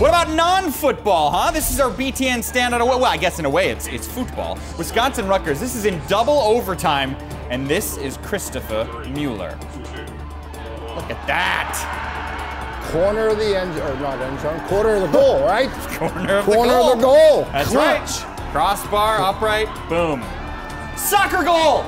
What about non-football, huh? This is our BTN standout. Well, I guess in a way it's it's football. Wisconsin Rutgers. This is in double overtime, and this is Christopher Mueller. Look at that. Corner of the end, or not end zone, corner of the goal, right? Corner of Corner the goal. of the goal. That's Clutch. right. Crossbar, upright, boom. Soccer goal!